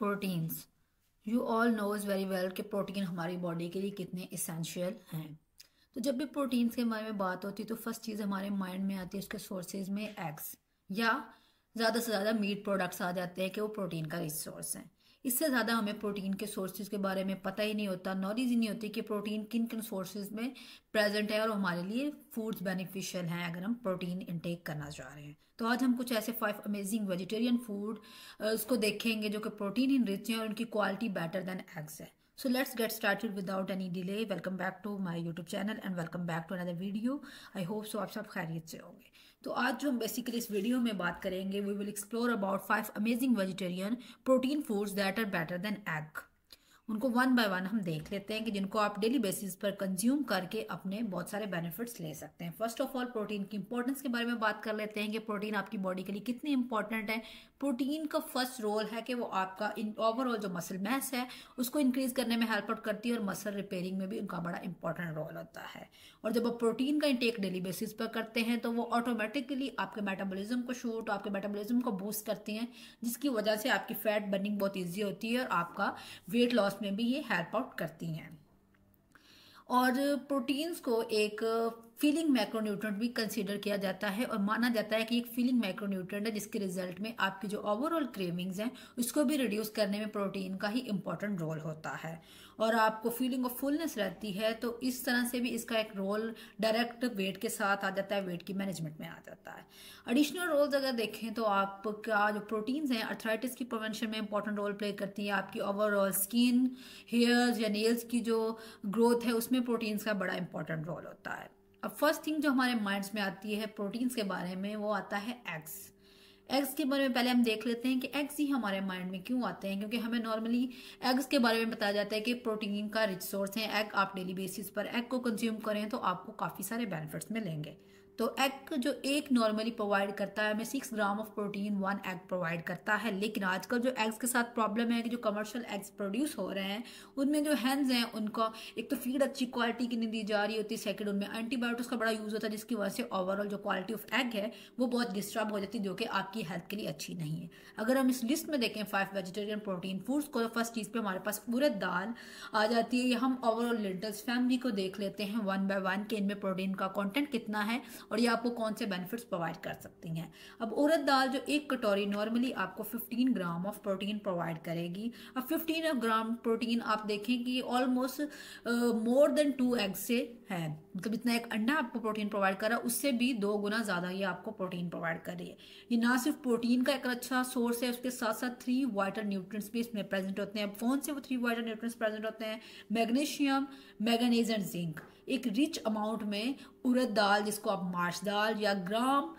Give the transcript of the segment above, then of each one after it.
Proteins. You all knows very well कि protein हमारी body के लिए कितने इसेंशियल हैं। तो जब भी प्रोटीन्स के बारे में बात होती है तो फ़र्स्ट चीज़ हमारे माइंड में आती है, उसके सोर्सेज में एग्स या ज़्यादा से ज़्यादा मीट प्रोडक्ट्स आ जाते हैं कि वो प्रोटीन का रिसोर्स है। इससे ज़्यादा हमें प्रोटीन के सोर्सेज के बारे में पता ही नहीं होता नॉलेज ही नहीं होती कि प्रोटीन किन किन सोर्सेज में प्रेजेंट है और हमारे लिए फूड्स बेनिफिशियल हैं, अगर हम प्रोटीन इनटेक करना चाह रहे हैं। तो आज हम कुछ ऐसे फाइव अमेजिंग वेजिटेरियन फ़ूड उसको देखेंगे जो कि प्रोटीन इन रिच हैं और उनकी क्वालिटी बेटर देन एग्स है So let's get started without any delay. Welcome back to my YouTube channel and welcome back to another video. I hope so आप सब खैरियत से होंगे तो आज जो हम बेसिकली इस वीडियो में बात करेंगे we will explore about five amazing vegetarian protein foods that are better than egg उनको वन बाय वन हम देख लेते हैं कि जिनको आप डेली बेसिस पर कंज्यूम करके अपने बहुत सारे बेनिफिट्स ले सकते हैं। फ़र्स्ट ऑफ़ ऑल, प्रोटीन की इंपॉर्टेंस के बारे में बात कर लेते हैं कि प्रोटीन आपकी बॉडी के लिए कितनी इंपॉर्टेंट है। प्रोटीन का फ़र्स्ट रोल है कि वो आपका इन ओवरऑल जो मसल मैस है, उसको इंक्रीज करने में हेल्प आउट करती है और मसल रिपेयरिंग में भी उनका बड़ा इंपॉर्टेंट रोल होता है। और जब आप प्रोटीन का इंटेक डेली बेसिस पर करते हैं तो वो ऑटोमेटिकली आपके मेटाबॉलिज्म को शूट आपके मेटाबॉलिज्म को बूस्ट करती हैं, जिसकी वजह से आपकी फैट बर्निंग बहुत ईजी होती है और आपका वेट लॉस में भी ये हेल्प आउट करती हैं। और प्रोटीन्स को एक फीलिंग मैक्रोन्यूट्रेंट भी कंसीडर किया जाता है और माना जाता है कि एक फीलिंग मैक्रोन्यूट्रेंट है जिसके रिज़ल्ट में आपकी जो ओवरऑल क्रेविंग्स हैं, उसको भी रिड्यूस करने में प्रोटीन का ही इंपॉर्टेंट रोल होता है। और आपको फीलिंग ऑफ़ फुलनेस रहती है तो इस तरह से भी इसका एक रोल डायरेक्ट वेट के साथ आ जाता है वेट की मैनेजमेंट में आ जाता है। एडिशनल रोल्स अगर देखें तो आपका जो प्रोटीन्स हैं अर्थराइटिस की प्रिवेंशन में इंपॉर्टेंट रोल प्ले करती है। आपकी ओवरऑल स्किन हेयर्स या नेल्स की जो ग्रोथ है, उसमें प्रोटीन्स का बड़ा इंपॉर्टेंट रोल होता है। अब फ़र्स्ट थिंग जो हमारे माइंड्स में आती है प्रोटीन्स के बारे में, वो आता है एग्स एग्स के बारे में पहले हम देख लेते हैं कि एग्स ही हमारे माइंड में क्यों आते हैं, क्योंकि हमें नॉर्मली एग्स के बारे में बताया जाता है कि प्रोटीन का रिच सोर्स है एग आप डेली बेसिस पर एग को कंज्यूम करें तो आपको काफ़ी सारे बेनिफिट्स मिलेंगे. तो एग जो एक नॉर्मली प्रोवाइड करता है, हमें six gram of protein one egg provide करता है। लेकिन आजकल जो एग्स के साथ प्रॉब्लम है कि जो कमर्शियल एग्स प्रोड्यूस हो रहे हैं, उनमें जो हैंड्स हैं, उनका एक तो फ़ीड अच्छी क्वालिटी की नहीं दी जा रही होती सेकेंड उनमें एंटीबायोटिक्स का बड़ा यूज़ होता है, जिसकी वजह से ओवरऑल जो क्वालिटी ऑफ़ एग है, वो बहुत डिस्टर्ब हो जाती है जो कि आपकी हेल्थ के लिए अच्छी नहीं है। अगर हम इस लिस्ट में देखें फाइव वेजिटेरियन प्रोटीन फूड्स को फ़र्स्ट चीज़ पे हमारे पास उड़द दाल आ जाती है। हम ओवरऑल लिंटल्स फैमिली को देख लेते हैं वन बाय वन के इनमें प्रोटीन का कॉन्टेंट कितना है और ये आपको कौन से बेनिफिट्स प्रोवाइड कर सकती हैं। अब उड़द दाल जो एक कटोरी नॉर्मली आपको 15 ग्राम ऑफ़ प्रोटीन प्रोवाइड करेगी। अब 15 ग्राम प्रोटीन आप देखें कि almost more than two egg से है। मतलब इतना एक अंडा आपको प्रोटीन प्रोवाइड कर रहा है, उससे भी दो गुना ज़्यादा ये आपको प्रोटीन प्रोवाइड कर रही है। ये ना सिर्फ़ प्रोटीन का एक अच्छा सोर्स है, उसके साथ साथ थ्री वाइटर न्यूट्रिएंट्स भी इसमें प्रेजेंट होते हैं। अब कौन से वो थ्री वाइटर न्यूट्रिएंट्स प्रेजेंट होते हैं? मैग्नीशियम मैगनीज एंड जिंक एक रिच अमाउंट में उड़द दाल जिसको आप मार्श दाल या ग्राम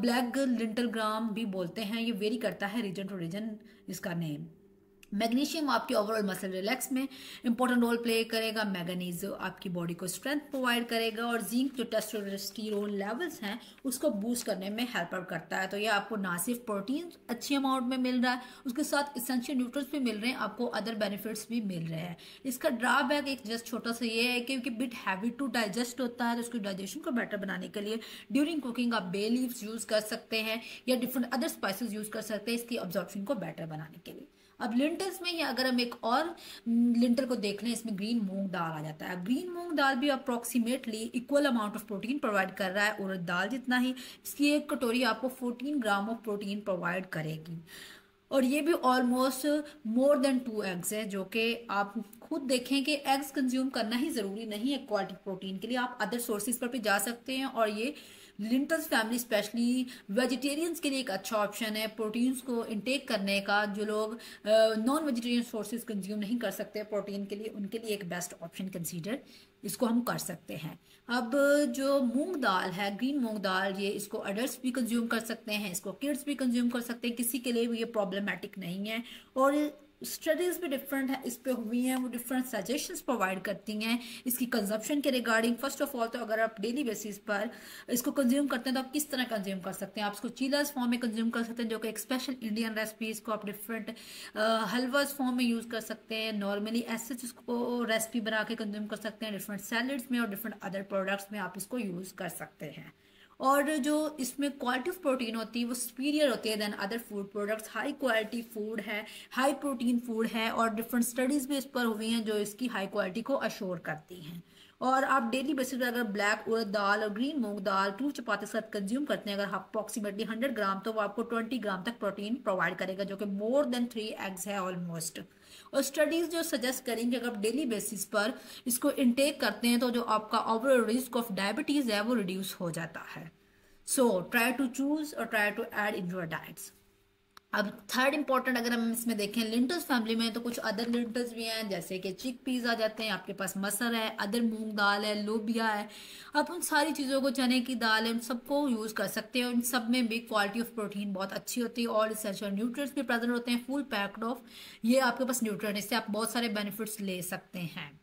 ब्लैक लिंटल ग्राम भी बोलते हैं, ये वेरी करता है रीजन टू रीजन इसका नेम मैग्नीशियम आपके ओवरऑल मसल रिलैक्स में इंपॉर्टेंट रोल प्ले करेगा मैगनीज आपकी बॉडी को स्ट्रेंथ प्रोवाइड करेगा और जिंक जो टेस्टोस्टेरोन लेवल्स हैं, उसको बूस्ट करने में हेल्प आउट करता है। तो ये आपको ना सिर्फ़ प्रोटीन अच्छी अमाउंट में मिल रहा है, उसके साथ इसेंशियल न्यूट्रल्स भी मिल रहे हैं, आपको अदर बेनिफिट्स भी मिल रहे हैं। इसका ड्रॉबैक एक जस्ट छोटा सा ये है क्योंकि बिट हैवी टू डाइजेस्ट होता है तो उसके डाइजेशन को बेटर बनाने के लिए ड्यूरिंग कुकिंग आप बे लीव्स यूज़ कर सकते हैं या डिफरेंट अदर स्पाइसेस यूज़ कर सकते हैं इसकी ऑब्जॉर्प्शन को बेटर बनाने के लिए। अब लिंटल्स में ही अगर हम एक और लिंटर को देख लें, इसमें ग्रीन मूंग दाल आ जाता है। ग्रीन मूंग दाल भी approximately equal amount of protein provide कर रहा है, और दाल जितना ही, इसकी एक कटोरी आपको 14 ग्राम ऑफ़ प्रोटीन प्रोवाइड करेगी। और ये भी almost more than two eggs है, जो कि आप खुद देखें कि एग्स कंज्यूम करना ही ज़रूरी नहीं है क्वालिटी प्रोटीन के लिए। आप अदर सोर्सेज पर भी जा सकते हैं, और ये लिंटल्स फैमिली, स्पेशली वेजिटेरियंस के लिए एक अच्छा ऑप्शन है, प्रोटीन्स को इनटेक करने का, जो लोग नॉन वेजिटेरियन सोर्सेज कंज्यूम नहीं कर सकते प्रोटीन के लिए, उनके लिए एक बेस्ट ऑप्शन कंसीडर इसको हम कर सकते हैं। अब जो मूंग दाल है ग्रीन मूंग दाल, ये इसको अडल्ट भी कंज्यूम कर सकते हैं, इसको किड्स भी कंज्यूम कर सकते हैं, किसी के लिए भी ये प्रॉब्लमेटिक नहीं है। और स्टडीज़ भी डिफरेंट है, इस पर हुई हैं, वो डिफरेंट सजेशंस प्रोवाइड करती हैं इसकी कंजप्शन के रिगार्डिंग फ़र्स्ट ऑफ़ ऑल तो अगर आप डेली बेसिस पर इसको कंज्यूम करते हैं तो आप किस तरह कंज्यूम कर सकते हैं? आप इसको चीलास फॉर्म में कंज्यूम कर सकते हैं, जो कि एक स्पेशल इंडियन रेसिपी इसको आप डिफरेंट हलवाज फॉर्म में यूज़ कर सकते हैं। नॉर्मली ऐसे इसको रेसिपी बना के कंज्यूम कर सकते हैं डिफरेंट सैलड्स में और डिफरेंट अदर प्रोडक्ट्स में आप इसको यूज़ कर सकते हैं। और जो इसमें क्वालिटी ऑफ़ प्रोटीन होती है, वो सुपीरियर होती है than other food products high quality food है हाई प्रोटीन फ़ूड है और डिफरेंट स्टडीज़ भी इस पर हुई हैं जो इसकी हाई क्वालिटी को अश्योर करती हैं। और आप डेली बेसिस पर अगर ब्लैक उड़द दाल और ग्रीन मूंग दाल टू चपाती के साथ कंज्यूम करते हैं, अगर अप्रॉक्सीमेटली हंड्रेड ग्राम तो वो आपको ट्वेंटी ग्राम तक प्रोटीन प्रोवाइड करेगा, जो कि मोर देन थ्री एग्स है ऑलमोस्ट और स्टडीज़ जो सजेस्ट करेंगे, अगर आप डेली बेसिस पर इसको इनटेक करते हैं तो जो आपका ओवरऑल रिस्क ऑफ़ डायबिटीज़ है, वो रिड्यूस हो जाता है. सो ट्राई टू चूज़ और try to add in your diets अब थर्ड इंपॉर्टेंट अगर हम इसमें देखें लिंटस फैमिली में तो कुछ अदर लिंटस भी हैं, जैसे कि चिक पीस आ जाते हैं, आपके पास मसर है अदर मूंग दाल है, लोबिया है। आप उन सारी चीज़ों को, चने की दाल है, उन सबको यूज़ कर सकते हैं। उन सब में भी क्वालिटी ऑफ़ प्रोटीन बहुत अच्छी होती है और इसेंशियल न्यूट्रिएंट्स भी प्रेजेंट होते हैं फुल पैक्ड ऑफ़ ये आपके पास न्यूट्रिएंट इससे आप बहुत सारे बेनिफिट्स ले सकते हैं।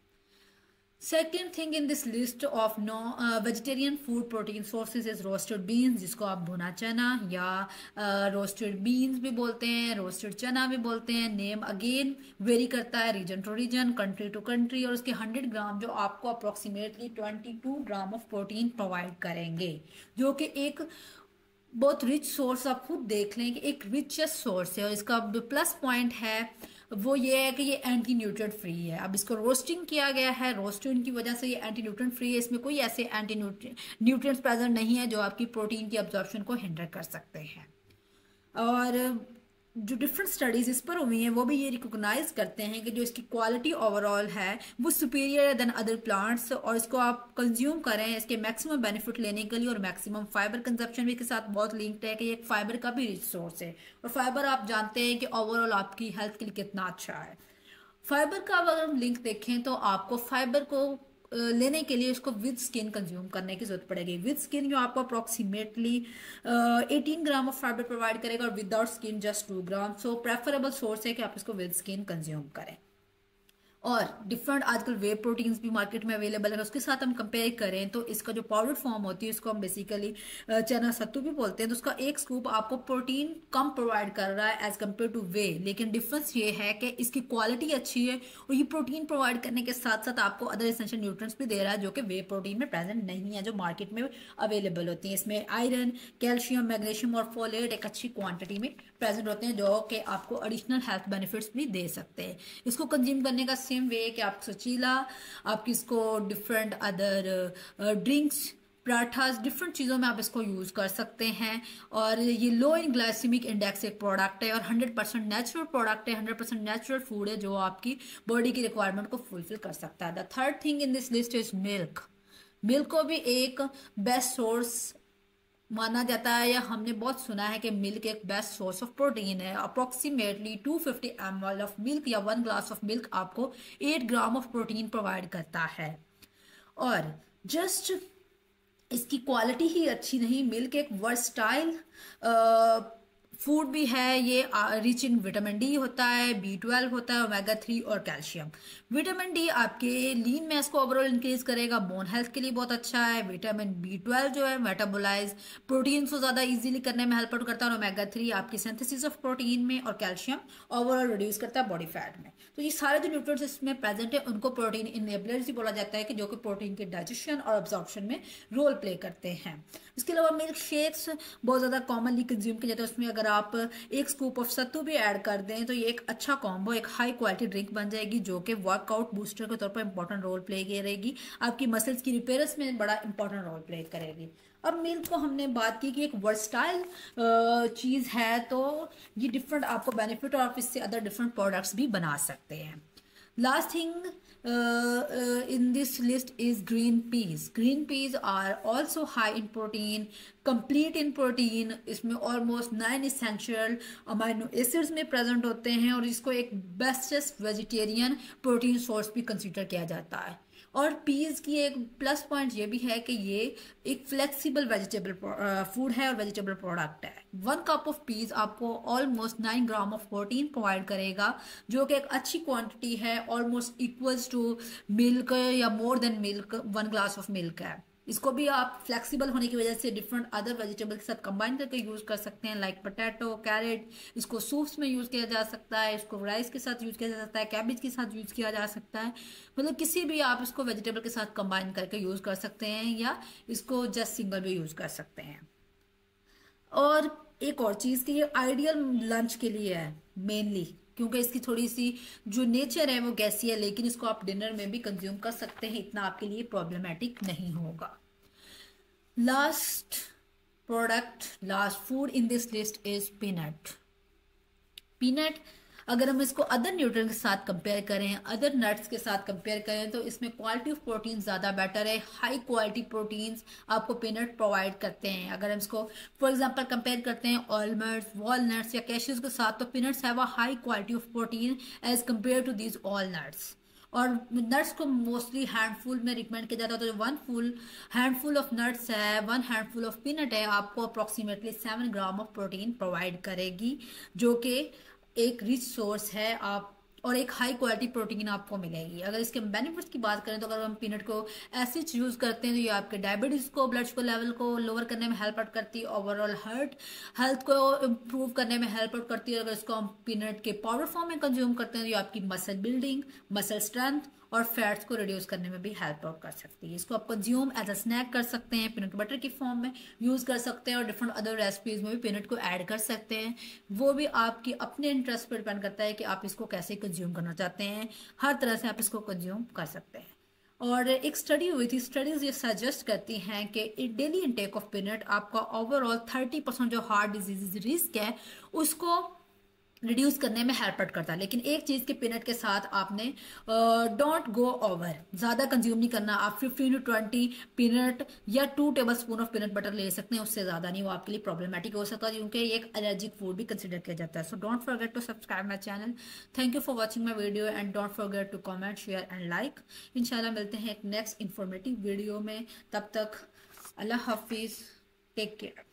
Second thing in this list of no vegetarian food protein sources is roasted beans जिसको आप भुना चना या रोस्टेड uh, बीन्स भी बोलते हैं रोस्टेड चना भी बोलते हैं। नेम अगेन वेरी करता है region to region country to country और उसके 100 ग्राम जो आपको approximately 22 gram of protein provide करेंगे। जो कि एक बहुत रिच सोर्स आप खुद देख लें कि एक रिचेस्ट सोर्स है और इसका प्लस पॉइंट है वो ये है कि ये एंटी न्यूट्रेंट फ्री है। अब इसको रोस्टिंग किया गया है रोस्टिंग की वजह से ये एंटी न्यूट्रेंट फ्री है। इसमें कोई ऐसे एंटी न्यूट्रेंट प्रेजेंट नहीं है जो आपकी प्रोटीन की अब्जॉर्प्शन को हिंडर कर सकते हैं। और जो डिफरेंट स्टडीज़ इस पर हुई हैं, वो भी ये रिकोगनाइज करते हैं कि जो इसकी क्वालिटी ओवरऑल है, वो सुपीरियर है देन अदर प्लांट्स और इसको आप कंज्यूम करें, इसके मैक्सिमम बेनिफिट लेने के लिए और मैक्सिमम फाइबर कंजप्शन भी इसके साथ बहुत लिंक्ड है कि एक फाइबर का भी रिच सोर्स है। और फाइबर आप जानते हैं कि ओवरऑल आपकी हेल्थ के लिए कितना अच्छा है। फाइबर का अगर हम लिंक देखें तो आपको फाइबर को लेने के लिए इसको विद स्किन कंज्यूम करने की ज़रूरत पड़ेगी। विद स्किन जो आपको approximately 18 gram of fibre provide करेगा और without skin just two gram so preferable source है कि आप इसको विद स्किन कंज्यूम करें। और डिफरेंट आजकल वे प्रोटीन्स भी मार्केट में अवेलेबल है। उसके साथ हम कंपेयर करें तो इसका जो पाउडर फॉर्म होती है, इसको हम बेसिकली चना सत्तू भी बोलते हैं। तो उसका एक स्कूप आपको प्रोटीन कम प्रोवाइड कर रहा है एज कंपेयर टू वे लेकिन डिफरेंस ये है कि इसकी क्वालिटी अच्छी है और ये प्रोटीन प्रोवाइड करने के साथ साथ आपको अदर एसेंशियल न्यूट्रंस भी दे रहा है जो कि वे प्रोटीन में प्रेजेंट नहीं है, जो मार्केट में अवेलेबल होती है। इसमें आयरन कैल्शियम मैग्नीशियम और फोलेट एक अच्छी क्वांटिटी में प्रेजेंट होते हैं, जो कि आपको एडिशनल हेल्थ बेनिफिट्स भी दे सकते हैं। इसको कंज्यूम करने का सेम वे कि आप सचीला, आप किसको different other drinks parathas different चीज़ों में आप इसको यूज़ कर सकते हैं। और ये लो इन ग्लाइसिमिक इंडेक्स एक प्रोडक्ट है और 100 परसेंट नेचुरल प्रोडक्ट है। 100 परसेंट नेचुरल फ़ूड है जो आपकी बॉडी की रिक्वायरमेंट को फुलफिल कर सकता है। The third thing in this list is milk milk को भी एक बेस्ट सोर्स माना जाता है या हमने बहुत सुना है कि मिल्क एक बेस्ट सोर्स ऑफ़ प्रोटीन है। Approximately 250 fifty M of milk या वन ग्लास ऑफ़ मिल्क आपको 8 ग्राम ऑफ़ प्रोटीन प्रोवाइड करता है। और जस्ट इसकी क्वालिटी ही अच्छी नहीं मिल्क एक वर्सटाइल फ़ूड भी है, ये रिच इन विटामिन डी होता है बी ट्वेल्व होता है ओमेगा थ्री और कैल्शियम विटामिन डी आपके लीन मैस को ओवरऑल इंक्रीज करेगा बोन हेल्थ के लिए बहुत अच्छा है विटामिन बी ट्वेल्व जो है मेटाबोलाइज प्रोटीन को ज़्यादा इजीली करने में हेल्प आउट करता है, और ओमेगा थ्री आपकी सिंथेसिस ऑफ़ प्रोटीन में और कैल्शियम ओवरऑल रिड्यूस करता है बॉडी फैट में. तो ये सारे जो न्यूट्रिएंट्स इसमें प्रेजेंट है, उनको प्रोटीन इनेबलर्स ही बोला जाता है कि जो कि प्रोटीन के डाइजेशन और ऑब्जॉर्प्शन में रोल प्ले करते हैं. इसके अलावा मिल्क शेक्स बहुत ज़्यादा कॉमनली कंज्यूम किया जाता है। उसमें अगर आप एक स्कूप ऑफ़ सत्तू भी ऐड कर दें तो ये एक अच्छा कॉम्बो एक हाई क्वालिटी ड्रिंक बन जाएगी जो कि वर्कआउट बूस्टर के तौर पर इंपॉर्टेंट रोल प्ले करेगी। आपकी मसल्स की रिपेयर्स में बड़ा इंपॉर्टेंट रोल प्ले करेगी। अब मिल्क को हमने बात की कि एक वर्सटाइल चीज़ है तो ये डिफरेंट आपको बेनिफिट और आप इससे अदर डिफरेंट प्रोडक्ट्स भी बना सकते हैं। Last thing in this list is green peas green peas are also high in protein complete in protein इसमें almost nine essential amino acids में present होते हैं और इसको एक bestest vegetarian protein source भी consider किया जाता है और पीज की एक प्लस पॉइंट ये भी है कि ये एक फ्लेक्सिबल वेजिटेबल फ़ूड है और वेजिटेबल प्रोडक्ट है। वन कप ऑफ़ पीज आपको almost nine gram of protein provide करेगा, जो कि एक अच्छी क्वांटिटी है ऑलमोस्ट इक्वल्स टू मिल्क या more than milk one glass of milk है। इसको भी आप फ्लेक्सिबल होने की वजह से डिफरेंट अदर वेजिटेबल के साथ कंबाइन करके यूज़ कर सकते हैं लाइक पटेटो कैरेट इसको सूप्स में यूज़ किया जा सकता है, इसको राइस के साथ यूज़ किया जा सकता है कैबेज के साथ यूज़ किया जा सकता है। मतलब किसी भी आप इसको वेजिटेबल के साथ कंबाइन करके यूज़ कर सकते हैं या इसको जस्ट सिंगल भी यूज़ कर सकते हैं। और एक और चीज़ की ये आइडियल लंच के लिए है मेनली क्योंकि इसकी थोड़ी सी जो नेचर है वो गैसी है, लेकिन इसको आप डिनर में भी कंज्यूम कर सकते हैं, इतना आपके लिए प्रॉब्लमेटिक नहीं होगा। Last product last food in this list is peanut peanut अगर हम इसको अदर न्यूट्रन के साथ कंपेयर करें अदर नट्स के साथ कंपेयर करें तो इसमें क्वालिटी ऑफ़ प्रोटीन ज़्यादा बेटर है। हाई क्वालिटी प्रोटीन्स आपको पीनट प्रोवाइड करते हैं। अगर हम इसको फॉर एग्जांपल कंपेयर करते हैं ऑलमट्स वॉलनट्स या कैशियस के साथ तो peanuts have a high quality of protein as compared to these all nuts और नट्स को मोस्टली हैंडफुल में रिकमेंड किया जाता है तो one full handful of nuts है वन हैंडफुल ऑफ़ पीनट है, आपको approximately seven gram of protein provide करेगी, जो कि एक रिच सोर्स है, आप, और एक हाई क्वालिटी प्रोटीन आपको मिलेगी। अगर इसके बेनिफिट्स की बात करें तो अगर हम पीनट को ऐसे यूज़ करते हैं तो ये आपके डायबिटीज़ को ब्लड शुगर लेवल को लोअर करने में हेल्प आउट करती है ओवरऑल हर्ट हेल्थ को इम्प्रूव करने में हेल्प आउट करती है। अगर इसको हम पीनट के पाउडर फॉर्म में कंज्यूम करते हैं तो ये आपकी मसल बिल्डिंग मसल स्ट्रेंथ और फैट्स को रिड्यूस करने में भी हेल्प आउट कर सकती है। इसको आप कंज्यूम एज अ स्नैक कर सकते हैं पीनट बटर की फॉर्म में यूज़ कर सकते हैं और डिफरेंट अदर रेसिपीज़ में भी पीनट को ऐड कर सकते हैं। वो भी आपकी अपने इंटरेस्ट पर डिपेंड करता है कि आप इसको कैसे कंज्यूम करना चाहते हैं। हर तरह से आप इसको कंज्यूम कर सकते हैं। और एक स्टडी हुई थी स्टडीज़ ये सजेस्ट करती हैं कि डेली इनटेक ऑफ़ पीनट आपका ओवरऑल थर्टी परसेंट जो हार्ट डिज़ीज़ रिस्क है, उसको रिड्यूस करने में हेल्प आउट करता है। लेकिन एक चीज़ के पीनट के साथ आपने डोंट गो ओवर ज़्यादा कंज्यूम नहीं करना। आप 15 टू 20 पीनट या two tablespoon of peanut butter ले सकते हैं। उससे ज़्यादा नहीं, वो आपके लिए प्रॉब्लमेटिक हो सकता है, क्योंकि एक एलर्जिक फ़ूड भी कंसिडर किया जाता है। So don't forget to subscribe my channel thank you for watching my video and don't forget to comment share and like इनशाला मिलते हैं एक नेक्स्ट इन्फॉर्मेटिव वीडियो में। तब तक अल्लाह हाफिज़। Take care